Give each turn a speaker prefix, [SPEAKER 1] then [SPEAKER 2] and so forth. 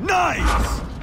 [SPEAKER 1] Nice!